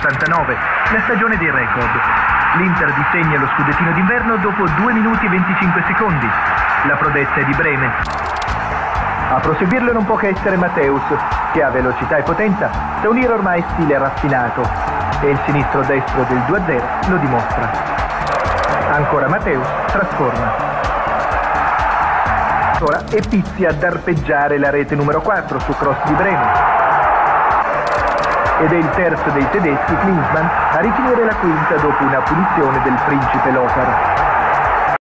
89, la stagione dei record. L'Inter disegna lo scudettino d'inverno dopo 2 minuti e 25 secondi. La prodezza è di Breme. A proseguirlo non può che essere Matteus, che ha velocità e potenza da unire ormai stile raffinato. E il sinistro destro del 2-0 lo dimostra. Ancora Matteus trasforma. Ora e Pizzi a darpeggiare la rete numero 4 su cross di Breme. Ed è il terzo dei tedeschi, Klinsmann, a rifinire la quinta dopo una punizione del principe Lothar.